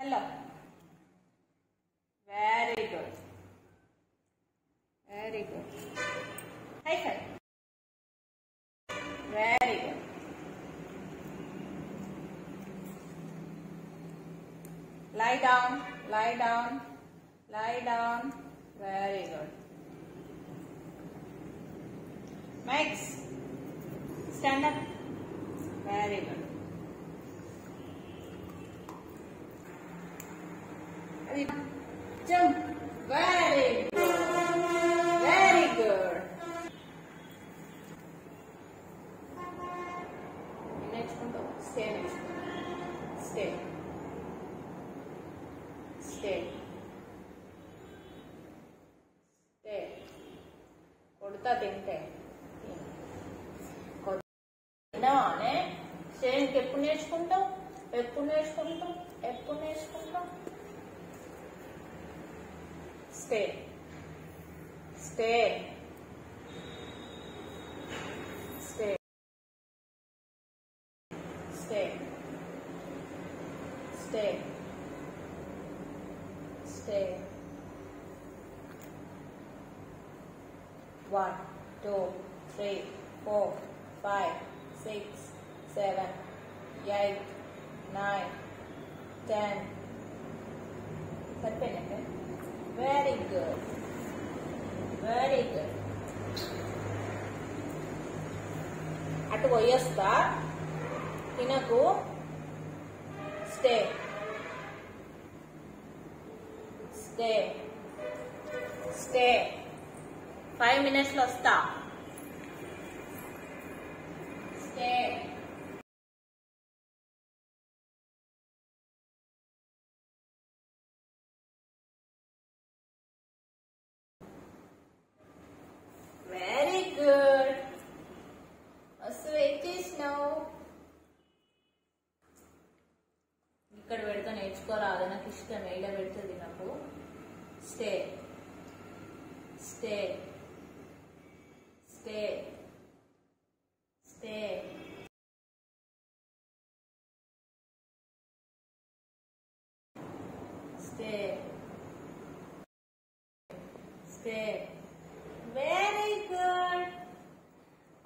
Hello. Very good. Very good. High five. Very good. Lie down, lie down, lie down. Very good. Max, stand up. Very good. Jump. Very good. Very good. నేర్చుకుంటావు stay నేర్చుకో stay stay stay కొడతా తింటే. తినవానే stay ఇంకెప్పుడు నేర్చుకుంటావు? ఎప్పుడు నేర్చుకుంటావు? ఎప్పుడు నేర్చుకుంటావు? stay. Stay. Stay. Stay. Stay. Stay. One, two, three, four, five, six, seven, eight, nine, ten. 10 10 minutes very good very good అటు పోయేస్తా. తినకు. స్టే స్టే స్టే ఫైవ్ మినిట్స్లో వస్తా. నేర్చుకోరాదు ఇష్టం ఇలా పెడుతుంది నాకు? Stay. Stay. Stay. Stay. Stay. Stay. Very good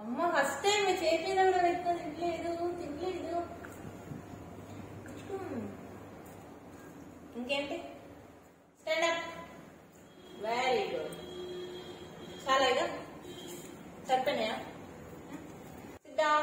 అమ్మ ఫస్ట్ టైం చేతి తినలేదు. తినలేదు. ఇంకేంటి? స్టాండ్ అప్ వెరీ గుడ్ చాలా ఇక సరిపోయినాయా? Hmm? సిద్ధం